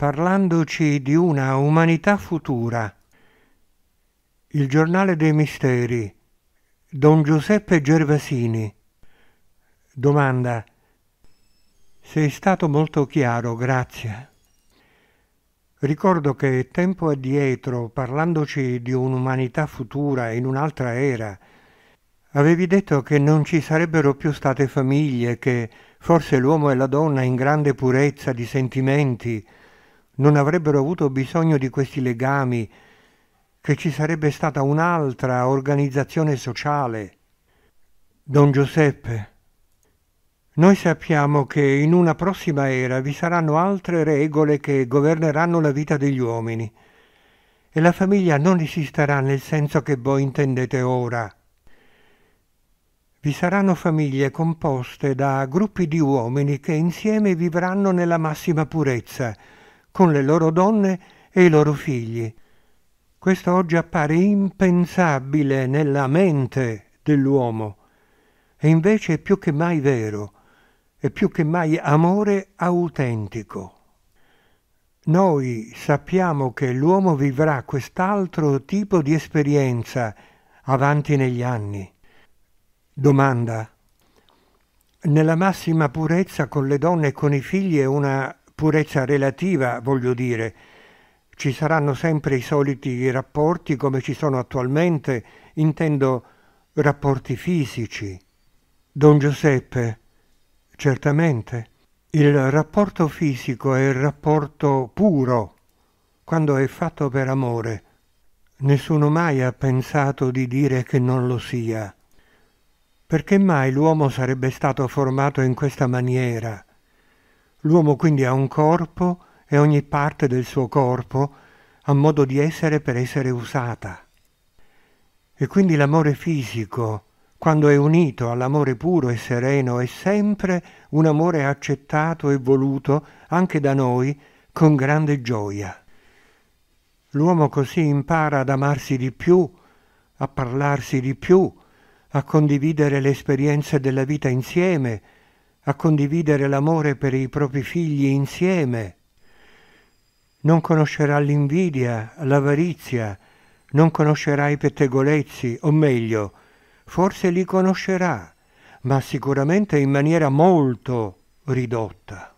parlandoci di una umanità futura. Il giornale dei misteri, Don Giuseppe Gervasini. Domanda. Sei stato molto chiaro, grazie. Ricordo che tempo addietro, parlandoci di un'umanità futura in un'altra era, avevi detto che non ci sarebbero più state famiglie, che forse l'uomo e la donna in grande purezza di sentimenti non avrebbero avuto bisogno di questi legami, che ci sarebbe stata un'altra organizzazione sociale. Don Giuseppe, noi sappiamo che in una prossima era vi saranno altre regole che governeranno la vita degli uomini e la famiglia non esisterà nel senso che voi intendete ora. Vi saranno famiglie composte da gruppi di uomini che insieme vivranno nella massima purezza, con le loro donne e i loro figli. Questo oggi appare impensabile nella mente dell'uomo e invece è più che mai vero e più che mai amore autentico. Noi sappiamo che l'uomo vivrà quest'altro tipo di esperienza avanti negli anni. Domanda. Nella massima purezza con le donne e con i figli è una purezza relativa, voglio dire. Ci saranno sempre i soliti rapporti come ci sono attualmente, intendo rapporti fisici. Don Giuseppe, Certamente, il rapporto fisico è il rapporto puro, quando è fatto per amore. Nessuno mai ha pensato di dire che non lo sia. Perché mai l'uomo sarebbe stato formato in questa maniera? L'uomo quindi ha un corpo e ogni parte del suo corpo ha modo di essere per essere usata. E quindi l'amore fisico, quando è unito all'amore puro e sereno, è sempre un amore accettato e voluto anche da noi con grande gioia. L'uomo così impara ad amarsi di più, a parlarsi di più, a condividere le esperienze della vita insieme, a condividere l'amore per i propri figli insieme. Non conoscerà l'invidia, l'avarizia, non conoscerà i pettegolezzi, o meglio, forse li conoscerà, ma sicuramente in maniera molto ridotta.